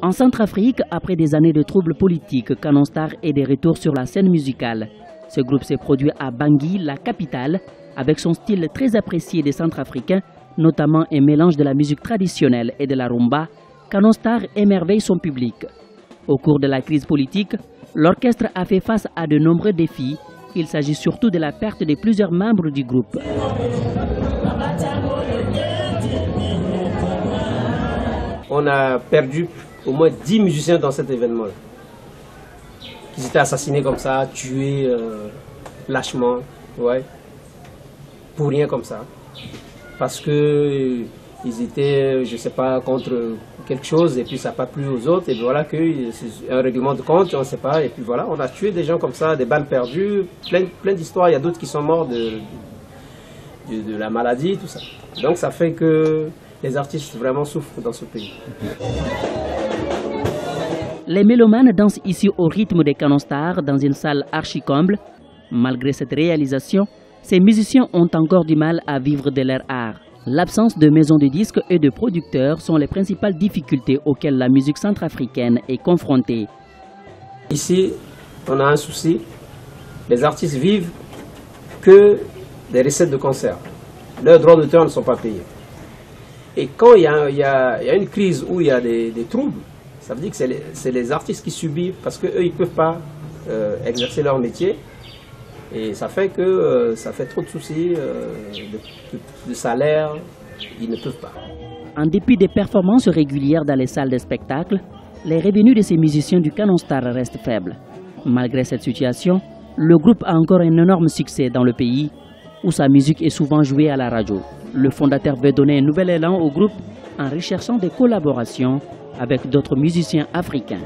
En Centrafrique, après des années de troubles politiques, Canon Star est de retour sur la scène musicale. Ce groupe s'est produit à Bangui, la capitale, avec son style très apprécié des Centrafricains, notamment un mélange de la musique traditionnelle et de la rumba. Canon Star émerveille son public. Au cours de la crise politique, l'orchestre a fait face à de nombreux défis. Il s'agit surtout de la perte de plusieurs membres du groupe. On a perdu au moins 10 musiciens dans cet événement-là. Ils étaient assassinés comme ça, tués euh, lâchement, ouais, pour rien comme ça. Parce que euh, ils étaient, je sais pas, contre quelque chose et puis ça n'a pas plu aux autres et voilà que c'est un règlement de compte, on ne sait pas et puis voilà, on a tué des gens comme ça, des balles perdues, plein, plein d'histoires. Il y a d'autres qui sont morts de, de, de la maladie, tout ça. Donc ça fait que les artistes vraiment souffrent dans ce pays. Les mélomanes dansent ici au rythme des canons-stars dans une salle archi-comble. Malgré cette réalisation, ces musiciens ont encore du mal à vivre de leur art. L'absence de maisons de disques et de producteurs sont les principales difficultés auxquelles la musique centrafricaine est confrontée. Ici, on a un souci. Les artistes vivent que des recettes de concert. Leurs droits d'auteur ne sont pas payés. Et quand il y a, une crise où il y a des, troubles, ça veut dire que c'est les, artistes qui subissent parce qu'eux, ils ne peuvent pas euh, exercer leur métier. Et ça fait que euh, ça fait trop de soucis euh, de salaire. Ils ne peuvent pas. En dépit des performances régulières dans les salles de spectacle, les revenus de ces musiciens du Canon Star restent faibles. Malgré cette situation, le groupe a encore un énorme succès dans le pays où sa musique est souvent jouée à la radio. Le fondateur veut donner un nouvel élan au groupe en recherchant des collaborations avec d'autres musiciens africains.